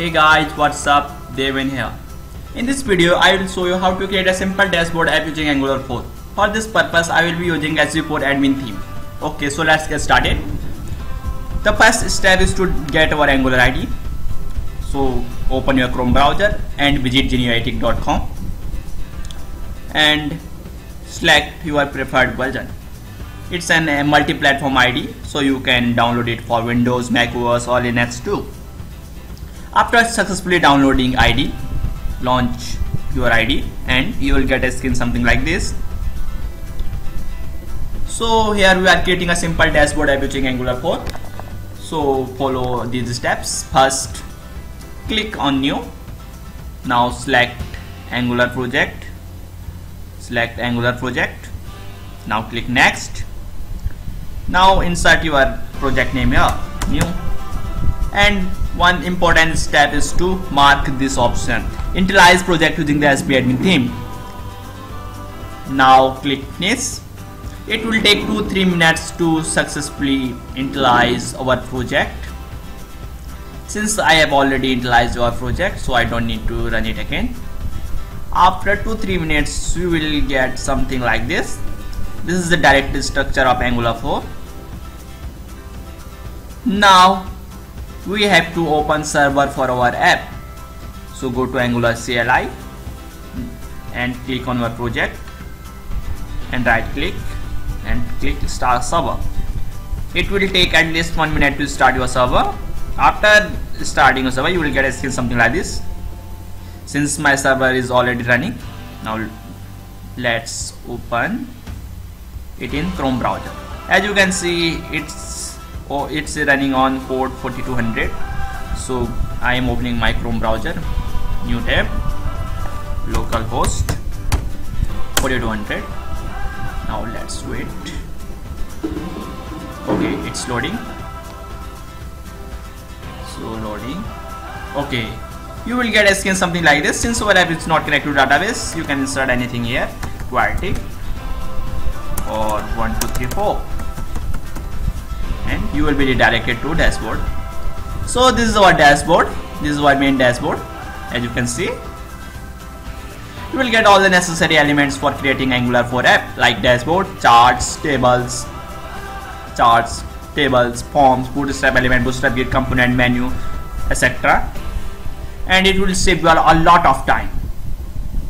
Hey guys, what's up? Devin here. In this video, I will show you how to create a simple dashboard app using Angular 4. For this purpose, I will be using SV4 admin theme. Okay, so let's get started. The first step is to get our Angular ID. So open your Chrome browser and visit genuitec.com and select your preferred version it's an multi-platform ID so you can download it for Windows, Mac OS or Linux too. After successfully downloading ID, launch your ID and you will get a screen something like this. So here we are creating a simple dashboard using Angular 4. So follow these steps. First click on new. Now select Angular project. Select Angular project. Now click next now insert your project name here new and one important step is to mark this option. Initialize project using the SB admin theme. Now click next it will take 2-3 minutes to successfully initialize our project. Since I have already initialized our project so I don't need to run it again. After 2-3 minutes you will get something like this. This is the directory structure of Angular 4 now we have to open server for our app. So go to angular CLI and click on your project and right click and click start server. It will take at least one minute to start your server. After starting your server you will get a screen something like this. Since my server is already running now let's open it in chrome browser. As you can see it's oh it's running on port 4200 so I am opening my Chrome browser new tab localhost 4200 now let's wait okay it's loading. So loading. Okay you will get a screen something like this. Since our app is not connected to database you can insert anything here quality or 1234 and you will be redirected to dashboard. So this is our dashboard. This is our main dashboard. As you can see you will get all the necessary elements for creating angular 4 app like dashboard charts tables charts tables forms bootstrap element bootstrap git component menu etc and it will save you a lot of time.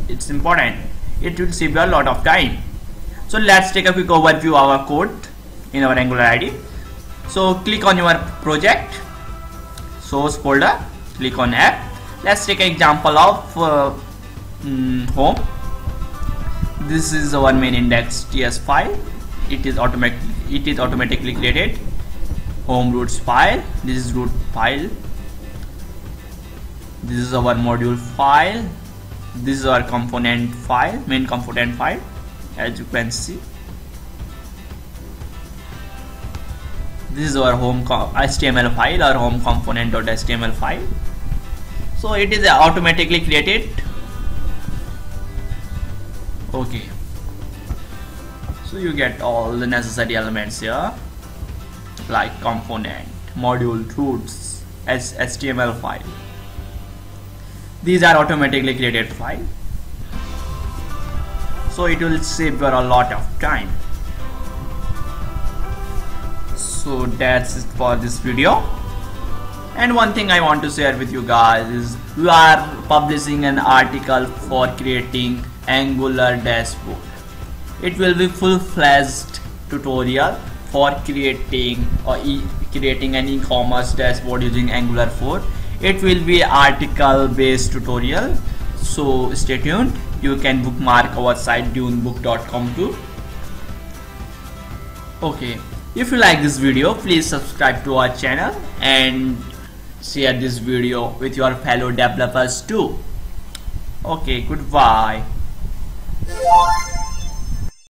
It's important. It will save you a lot of time. So let's take a quick overview of our code in our angular id so click on your project. Source folder. Click on app let's take an example of uh, mm, home. This is our main index ts file. It is automatic it is automatically created. Home routes file. This is root file. This is our module file. This is our component file main component file as you can see this is our home HTML file or home component.html file. So it is automatically created. Okay. So you get all the necessary elements here like component module routes as HTML file. These are automatically created file. So it will save you a lot of time so that's it for this video. And one thing I want to share with you guys is we are publishing an article for creating angular dashboard. It will be full-fledged tutorial for creating or e creating an e-commerce dashboard using angular 4 it will be article based tutorial. So stay tuned. You can bookmark our site dunebook.com too. Okay if you like this video please subscribe to our channel and share this video with your fellow developers too. Okay goodbye